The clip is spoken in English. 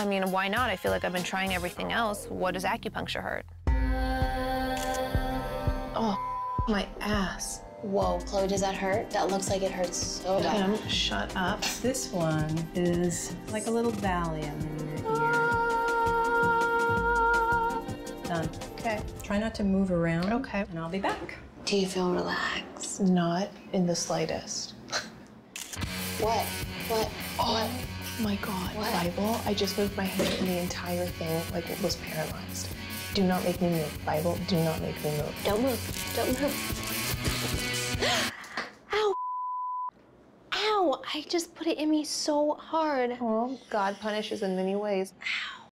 I mean, why not? I feel like I've been trying everything else. What does acupuncture hurt? Oh, my ass. Whoa, Khloe, does that hurt? That looks like it hurts so bad. Kim, shut up. This one is like a little Valium in your ear. Done. Okay. Try not to move around. Okay. And I'll be back. Do you feel relaxed? Not in the slightest. What? What? Oh Oh my god, What? Bible. I just moved my hand and the entire thing like it was paralyzed. Do not make me move. Bible, do not make me move. Don't move. Don't move. Ow. Ow. I just put it in me so hard. Oh, God punishes in many ways. Ow.